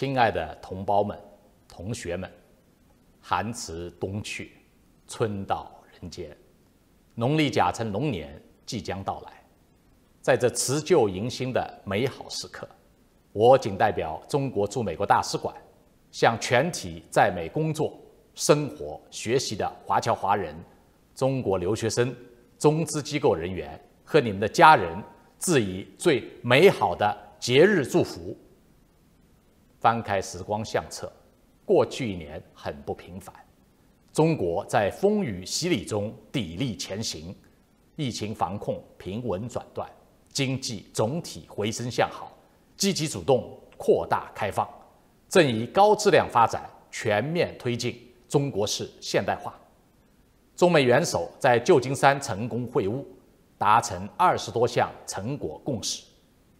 亲爱的同胞们、同学们，寒辞冬去，春到人间，农历甲辰龙年即将到来。在这辞旧迎新的美好时刻，我谨代表中国驻美国大使馆，向全体在美工作、生活、学习的华侨华人、中国留学生、中资机构人员和你们的家人，致以最美好的节日祝福。翻开时光相册，过去一年很不平凡。中国在风雨洗礼中砥砺前行，疫情防控平稳转段，经济总体回升向好，积极主动扩大开放，正以高质量发展全面推进中国式现代化。中美元首在旧金山成功会晤，达成二十多项成果共识，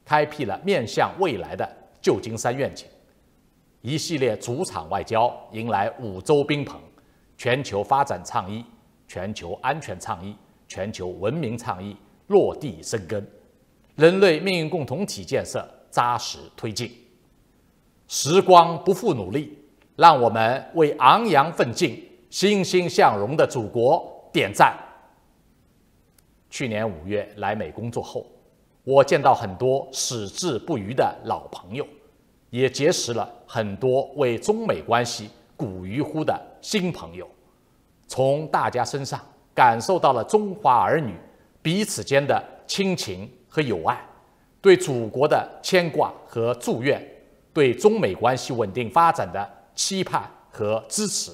开辟了面向未来的旧金山愿景。一系列主场外交迎来五洲宾朋，全球发展倡议、全球安全倡议、全球文明倡议落地生根，人类命运共同体建设扎实推进。时光不负努力，让我们为昂扬奋进、欣欣向荣的祖国点赞。去年五月来美工作后，我见到很多矢志不渝的老朋友。也结识了很多为中美关系鼓于呼的新朋友，从大家身上感受到了中华儿女彼此间的亲情和友爱，对祖国的牵挂和祝愿，对中美关系稳定发展的期盼和支持。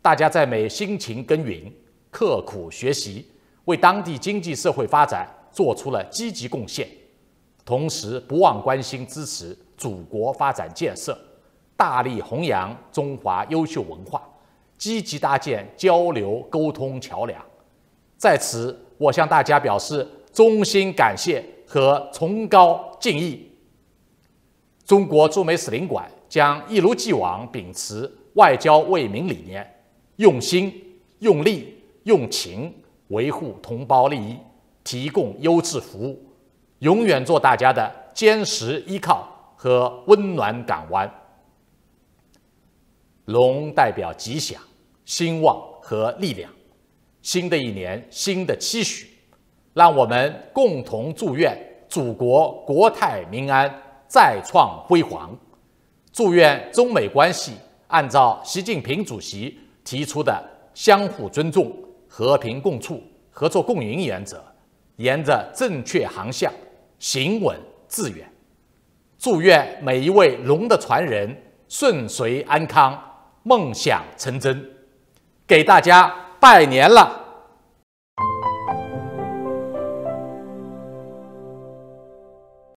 大家在美辛勤耕耘，刻苦学习，为当地经济社会发展做出了积极贡献，同时不忘关心支持。祖国发展建设，大力弘扬中华优秀文化，积极搭建交流沟通桥梁。在此，我向大家表示衷心感谢和崇高敬意。中国驻美使领馆将一如既往秉持外交为民理念，用心、用力、用情维护同胞利益，提供优质服务，永远做大家的坚实依靠。和温暖港湾，龙代表吉祥、兴旺和力量。新的一年，新的期许，让我们共同祝愿祖国国泰民安，再创辉煌。祝愿中美关系按照习近平主席提出的相互尊重、和平共处、合作共赢原则，沿着正确航向行稳致远。祝愿每一位龙的传人顺遂安康，梦想成真，给大家拜年了。